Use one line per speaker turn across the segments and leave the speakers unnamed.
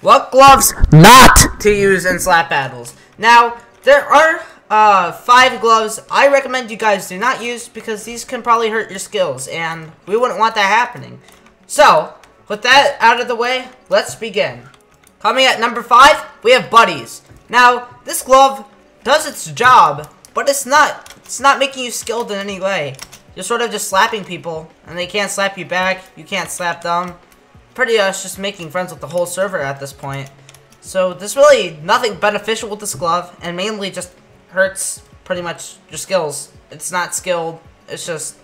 what gloves not to use in slap battles. Now, there are uh, five gloves I recommend you guys do not use because these can probably hurt your skills, and we wouldn't want that happening. So, with that out of the way, let's begin. Coming at number five, we have Buddies. Now, this glove does its job, but it's not it's not making you skilled in any way. You're sort of just slapping people, and they can't slap you back, you can't slap them pretty much just making friends with the whole server at this point. So there's really nothing beneficial with this glove, and mainly just hurts pretty much your skills. It's not skilled, it's just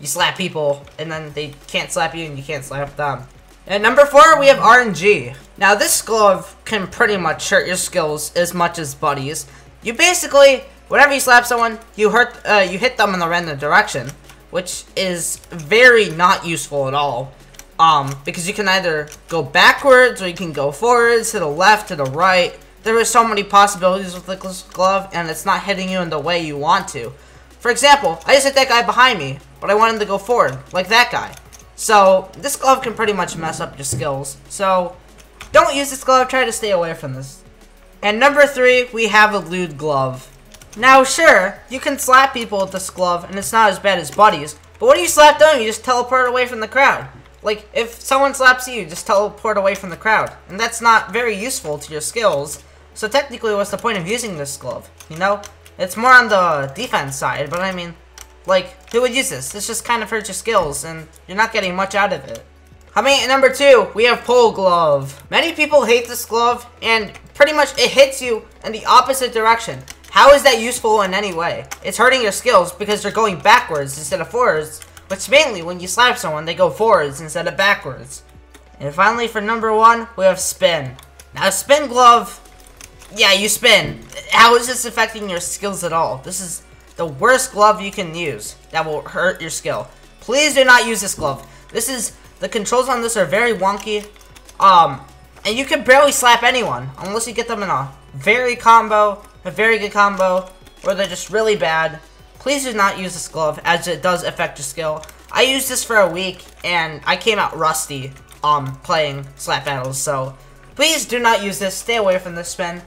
you slap people, and then they can't slap you, and you can't slap them. At number 4, we have RNG. Now this glove can pretty much hurt your skills as much as buddies. You basically, whenever you slap someone, you hurt, uh, you hit them in the random direction, which is very not useful at all. Um, because you can either go backwards or you can go forwards, to the left, to the right. There are so many possibilities with this glove, and it's not hitting you in the way you want to. For example, I just hit that guy behind me, but I wanted to go forward, like that guy. So, this glove can pretty much mess up your skills. So, don't use this glove, try to stay away from this. And number three, we have a lewd glove. Now, sure, you can slap people with this glove, and it's not as bad as buddies, but what when you slap them, you just teleport away from the crowd. Like, if someone slaps you, just teleport away from the crowd. And that's not very useful to your skills. So technically, what's the point of using this glove? You know? It's more on the defense side, but I mean, like, who would use this? This just kind of hurts your skills, and you're not getting much out of it. Coming at number two, we have Pull Glove. Many people hate this glove, and pretty much it hits you in the opposite direction. How is that useful in any way? It's hurting your skills because you're going backwards instead of forwards, which mainly, when you slap someone, they go forwards instead of backwards. And finally, for number one, we have Spin. Now, Spin Glove, yeah, you spin. How is this affecting your skills at all? This is the worst glove you can use that will hurt your skill. Please do not use this glove. This is, the controls on this are very wonky. Um, and you can barely slap anyone unless you get them in a very combo, a very good combo, or they're just really bad. Please do not use this glove, as it does affect your skill. I used this for a week, and I came out rusty um, playing slap battles, so please do not use this. Stay away from this spin.